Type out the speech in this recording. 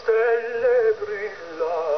stelle brillano.